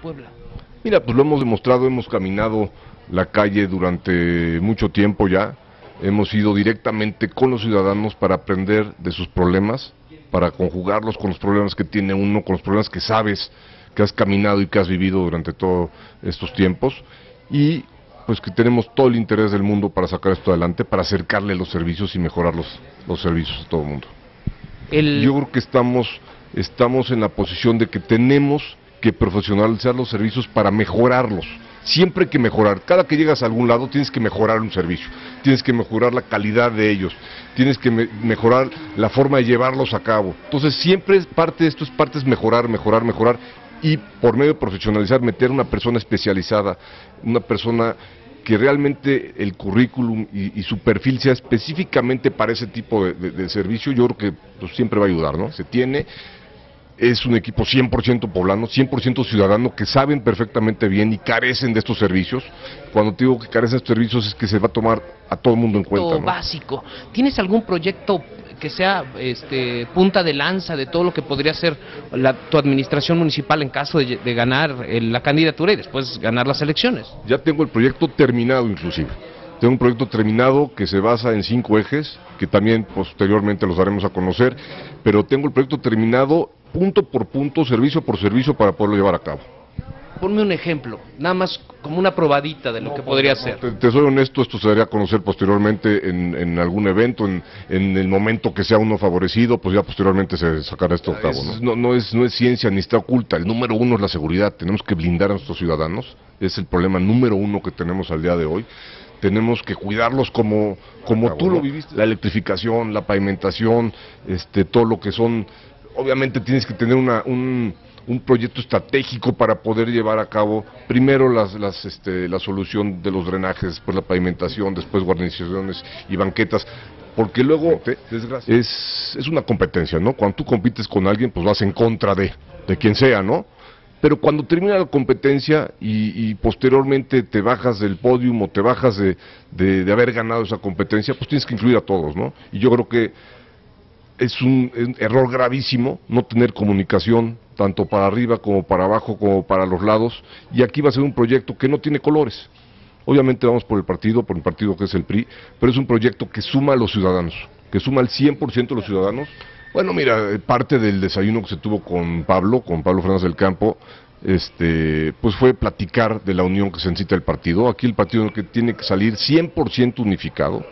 Puebla? Mira, pues lo hemos demostrado, hemos caminado la calle durante mucho tiempo ya, hemos ido directamente con los ciudadanos para aprender de sus problemas, para conjugarlos con los problemas que tiene uno, con los problemas que sabes que has caminado y que has vivido durante todos estos tiempos y pues que tenemos todo el interés del mundo para sacar esto adelante, para acercarle los servicios y mejorar los, los servicios a todo el mundo. Yo creo que estamos, estamos en la posición de que tenemos que profesionalizar los servicios para mejorarlos. Siempre hay que mejorar. Cada que llegas a algún lado tienes que mejorar un servicio, tienes que mejorar la calidad de ellos, tienes que mejorar la forma de llevarlos a cabo. Entonces siempre parte de esto es parte es mejorar, mejorar, mejorar y por medio de profesionalizar meter una persona especializada, una persona que realmente el currículum y, su perfil sea específicamente para ese tipo de, servicio, yo creo que pues, siempre va a ayudar, ¿no? Se tiene, es un equipo 100% poblano, 100% ciudadano, que saben perfectamente bien y carecen de estos servicios. Cuando te digo que carecen de estos servicios es que se va a tomar a todo el mundo en cuenta. ¿no? básico. ¿Tienes algún proyecto que sea este, punta de lanza de todo lo que podría ser la, tu administración municipal en caso de, ganar la candidatura y después ganar las elecciones? Ya tengo el proyecto terminado inclusive. Tengo un proyecto terminado que se basa en cinco ejes, que también posteriormente los daremos a conocer, pero tengo el proyecto terminado punto por punto, servicio por servicio para poderlo llevar a cabo. Ponme un ejemplo, nada más como una probadita de lo que podría ser. Te, soy honesto, esto se daría a conocer posteriormente en, algún evento, en, el momento que sea uno favorecido, pues ya posteriormente se sacará esto a cabo. ¿no? No, es, no es ciencia ni está oculta, el número uno es la seguridad, tenemos que blindar a nuestros ciudadanos, es el problema número uno que tenemos al día de hoy tenemos que cuidarlos como, como tú lo viviste, la electrificación, la pavimentación, este, todo lo que son obviamente tienes que tener una, un, un, proyecto estratégico para poder llevar a cabo primero las, las, este, la solución de los drenajes, después la pavimentación, después guarniciones y banquetas, porque luego es, es una competencia, ¿no? Cuando tú compites con alguien, pues vas en contra de, de quien sea, ¿no? Pero cuando termina la competencia y, posteriormente te bajas del podio o te bajas de, haber ganado esa competencia, pues tienes que incluir a todos, ¿no? Y yo creo que es un, error gravísimo no tener comunicación tanto para arriba como para abajo como para los lados y aquí va a ser un proyecto que no tiene colores. Obviamente vamos por el partido, por el partido que es el PRI, pero es un proyecto que suma a los ciudadanos, que suma al 100% de los ciudadanos. Bueno, mira, parte del desayuno que se tuvo con Pablo, con Pablo Fernández del Campo, este, pues fue platicar de la unión que se necesita el partido. Aquí el partido que tiene que salir 100% unificado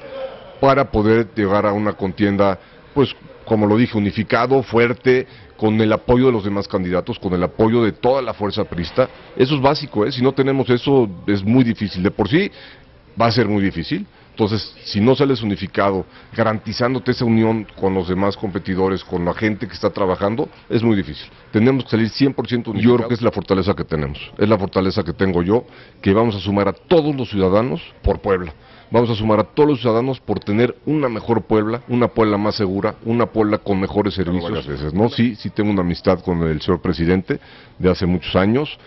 para poder llegar a una contienda, pues como lo dije, unificado, fuerte, con el apoyo de los demás candidatos, con el apoyo de toda la fuerza prista. Eso es básico, ¿eh? si no tenemos eso es muy difícil. De por sí va a ser muy difícil. Entonces, si no sales unificado, garantizándote esa unión con los demás competidores, con la gente que está trabajando, es muy difícil. Tenemos que salir 100% unificados. Yo creo que es la fortaleza que tenemos. Es la fortaleza que tengo yo, que vamos a sumar a todos los ciudadanos por Puebla. Vamos a sumar a todos los ciudadanos por tener una mejor Puebla, una Puebla más segura, una Puebla con mejores servicios. Veces, ¿no? Sí, sí tengo una amistad con el señor presidente de hace muchos años.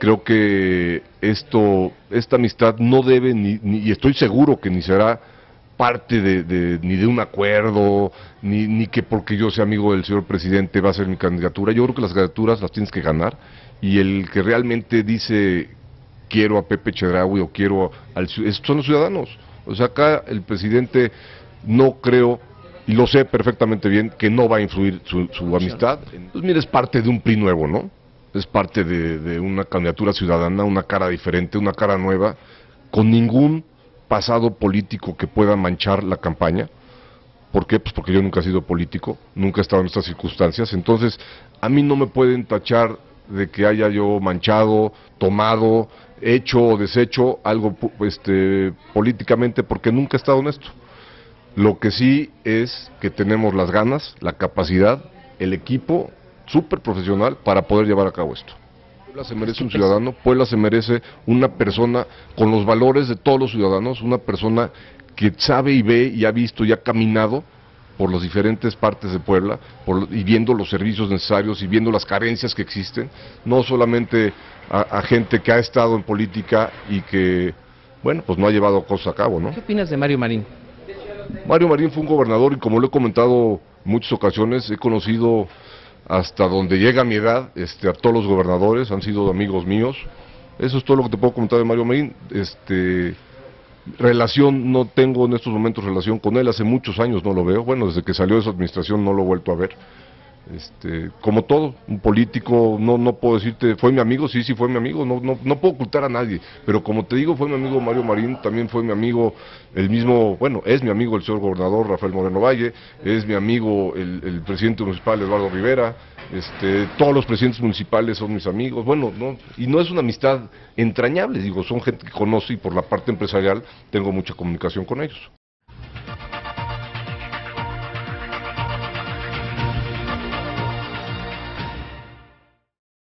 Creo que esto, esta amistad no debe, ni, y estoy seguro que ni será parte de, ni de un acuerdo, ni, ni que porque yo sea amigo del señor presidente va a ser mi candidatura. Yo creo que las candidaturas las tienes que ganar y el que realmente dice quiero a Pepe Chedraui o quiero al son los ciudadanos. O sea, acá el presidente no creo, y lo sé perfectamente bien, que no va a influir su, amistad. Pues mira, es parte de un PRI nuevo, ¿no? Es parte de, una candidatura ciudadana, una cara diferente, una cara nueva, con ningún pasado político que pueda manchar la campaña. ¿Por qué? Pues porque yo nunca he sido político, nunca he estado en estas circunstancias. Entonces, a mí no me pueden tachar de que haya yo manchado, tomado, hecho o deshecho algo este, políticamente porque nunca he estado en esto. Lo que sí es que tenemos las ganas, la capacidad, el equipo súper profesional para poder llevar a cabo esto. Puebla se merece un ciudadano, Puebla se merece una persona con los valores de todos los ciudadanos, una persona que sabe y ve y ha visto y ha caminado por las diferentes partes de Puebla y viendo los servicios necesarios y viendo las carencias que existen, no solamente a, gente que ha estado en política y que, bueno, pues no ha llevado cosas a cabo, ¿no? ¿Qué opinas de Mario Marín? Mario Marín fue un gobernador y como lo he comentado en muchas ocasiones, he conocido hasta donde llega mi edad, este, a todos los gobernadores, han sido amigos míos. Eso es todo lo que te puedo comentar de Mario Marín. Este, relación, no tengo en estos momentos relación con él, hace muchos años no lo veo. Bueno, desde que salió de su administración no lo he vuelto a ver. Este, como todo, un político, no, no puedo decirte, fue mi amigo, sí, sí fue mi amigo, no, no, no puedo ocultar a nadie, pero como te digo, fue mi amigo Mario Marín, también fue mi amigo, el mismo, bueno, es mi amigo el señor gobernador Rafael Moreno Valle, es mi amigo el, el presidente municipal Eduardo Rivera, este, todos los presidentes municipales son mis amigos, bueno, no, y no es una amistad entrañable, digo, son gente que conoce y por la parte empresarial tengo mucha comunicación con ellos.